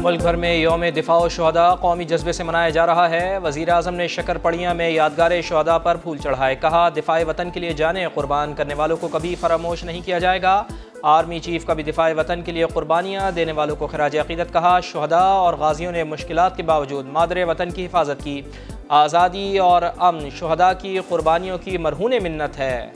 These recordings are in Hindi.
मुल्क भर में योम दिफा शहदा कौमी जज्बे से मनाया जा रहा है। वज़ी अजम ने शकर पड़ियाँ में यादगार शहदा पर फूल चढ़ाए। कहा, दिफाए वतन के लिए जाने, कुर्बान करने वालों को कभी फरामोश नहीं किया जाएगा। आर्मी चीफ का भी दिफा वतन के लिए कुर्बानियाँ देने वालों को खराज अकीदत कहा। शहदा और गाजियों ने मुश्किल के बावजूद मादर वतन की हिफाजत की। आज़ादी और अमन शहदा की कुर्बानियों की मरहून मन्नत है।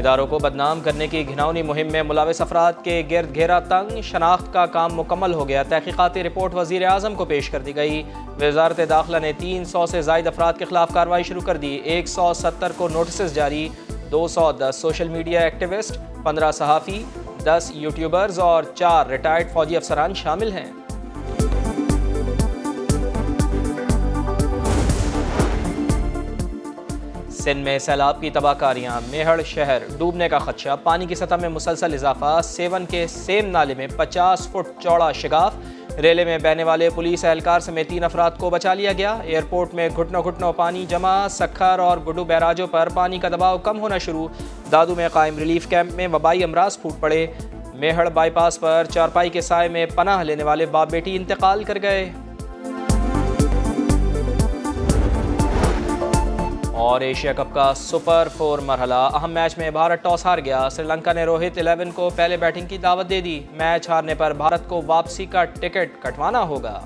इदारों को बदनाम करने की घिनौनी मुहिम में मुलविस अफराद के गिरद घेरा तंग, शनाख्त का काम मुकम्मल हो गया। तहकीकती रिपोर्ट वज़ीर अजम को पेश कर दी गई। वजारत दाखिला ने तीन सौ से जायद अफराद के खिलाफ कार्रवाई शुरू कर दी। एक सौ सत्तर को नोटिस जारी, दो सौ दस सोशल मीडिया एक्टिविस्ट, पंद्रह सहाफ़ी, दस यूट्यूबर्स और चार रिटायर्ड फौजी अफसरान शामिल हैं। सिंध में सैलाब की तबाहकारियाँ। मेहड़ शहर डूबने का खदशा। पानी की सतह में मुसलसल इजाफा। सेवन के सेम नाले में 50 फुट चौड़ा शिगाफ। रेले में बहने वाले पुलिस एहलकार समेत तीन अफराद को बचा लिया गया। एयरपोर्ट में घुटनों घुटनों पानी जमा। सखर और गुडू बैराजों पर पानी का दबाव कम होना शुरू। दादू में कायम रिलीफ कैंप में वबाई अमराज फूट पड़े। मेहड़ बाईपास पर चारपाई के साय में पनाह लेने वाले बाप बेटी इंतकाल कर गए। और एशिया कप का सुपर फोर मरहला। अहम मैच में भारत टॉस हार गया। श्रीलंका ने रोहित इलेवन को पहले बैटिंग की दावत दे दी। मैच हारने पर भारत को वापसी का टिकट कटवाना होगा।